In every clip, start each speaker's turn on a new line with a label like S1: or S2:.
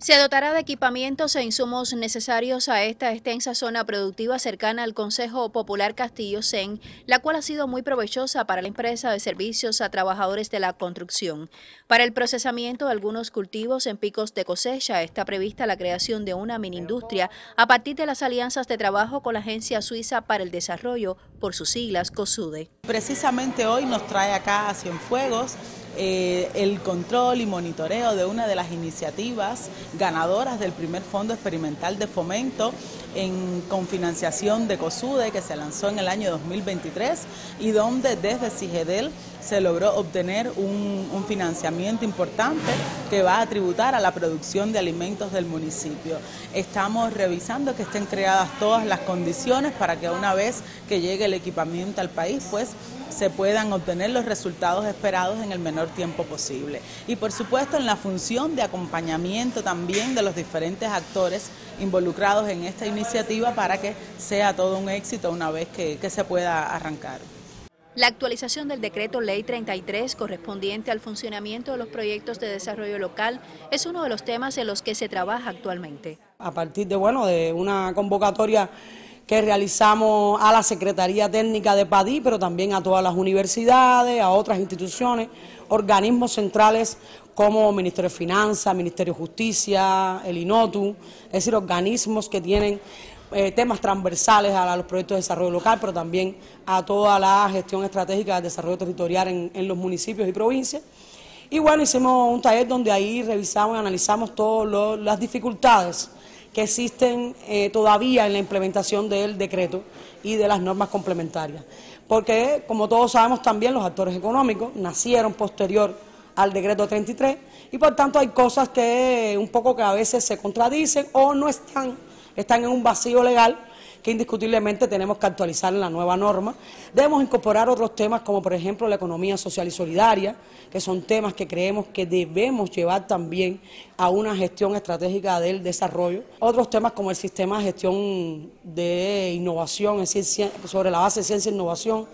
S1: Se dotará de equipamientos e insumos necesarios a esta extensa zona productiva cercana al Consejo Popular Castillo Sen, la cual ha sido muy provechosa para la empresa de servicios a trabajadores de la construcción. Para el procesamiento de algunos cultivos en picos de cosecha está prevista la creación de una mini industria a partir de las alianzas de trabajo con la Agencia Suiza para el Desarrollo, por sus siglas COSUDE.
S2: Precisamente hoy nos trae acá a Cienfuegos eh, el control y monitoreo de una de las iniciativas ganadoras del primer Fondo Experimental de Fomento en, con financiación de COSUDE que se lanzó en el año 2023 y donde desde CIGEDEL se logró obtener un, un financiamiento importante que va a tributar a la producción de alimentos del municipio. Estamos revisando que estén creadas todas las condiciones para que una vez que llegue el equipamiento al país, pues se puedan obtener los resultados esperados en el menor tiempo posible. Y por supuesto en la función de acompañamiento también de los diferentes actores involucrados en esta iniciativa para que sea todo un éxito una vez que, que se pueda arrancar.
S1: La actualización del decreto Ley 33 correspondiente al funcionamiento de los proyectos de desarrollo local es uno de los temas en los que se trabaja actualmente.
S3: A partir de, bueno, de una convocatoria que realizamos a la Secretaría Técnica de PADI, pero también a todas las universidades, a otras instituciones, organismos centrales como Ministerio de Finanzas, Ministerio de Justicia, el INOTU, es decir, organismos que tienen eh, temas transversales a, los proyectos de desarrollo local, pero también a toda la gestión estratégica del desarrollo territorial en, en los municipios y provincias. Y bueno, hicimos un taller donde ahí revisamos y analizamos todas las dificultades que existen eh, todavía en la implementación del decreto y de las normas complementarias. Porque, como todos sabemos también, los actores económicos nacieron posterior al decreto 33 y por tanto hay cosas que un poco que a veces se contradicen o no están, están en un vacío legal que indiscutiblemente tenemos que actualizar en la nueva norma. Debemos incorporar otros temas como por ejemplo la economía social y solidaria, que son temas que creemos que debemos llevar también a una gestión estratégica del desarrollo. Otros temas como el sistema de gestión de innovación sobre la base de ciencia e innovación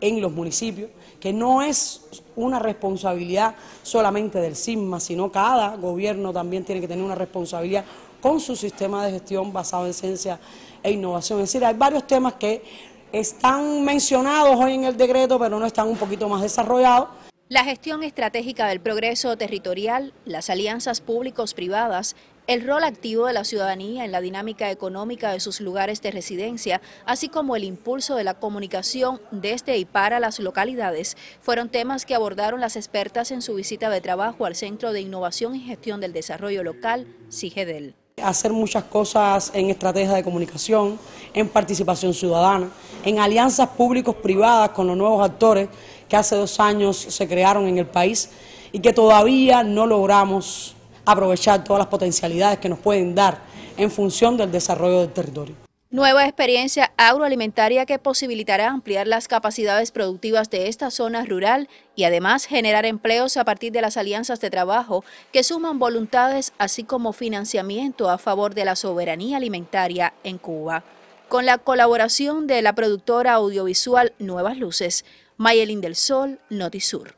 S3: en los municipios, que no es una responsabilidad solamente del CISMA, sino cada gobierno también tiene que tener una responsabilidad con su sistema de gestión basado en ciencia e innovación. Es decir, hay varios temas que están mencionados hoy en el decreto, pero no están un poquito más desarrollados.
S1: La gestión estratégica del progreso territorial, las alianzas públicos-privadas, el rol activo de la ciudadanía en la dinámica económica de sus lugares de residencia, así como el impulso de la comunicación desde y para las localidades, fueron temas que abordaron las expertas en su visita de trabajo al Centro de Innovación y Gestión del Desarrollo Local, CIGEDEL
S3: hacer muchas cosas en estrategia de comunicación, en participación ciudadana, en alianzas públicos-privadas con los nuevos actores que hace dos años se crearon en el país y que todavía no logramos aprovechar todas las potencialidades que nos pueden dar en función del desarrollo del territorio.
S1: Nueva experiencia agroalimentaria que posibilitará ampliar las capacidades productivas de esta zona rural y además generar empleos a partir de las alianzas de trabajo que suman voluntades así como financiamiento a favor de la soberanía alimentaria en Cuba. Con la colaboración de la productora audiovisual Nuevas Luces, Mayelin del Sol, Notisur.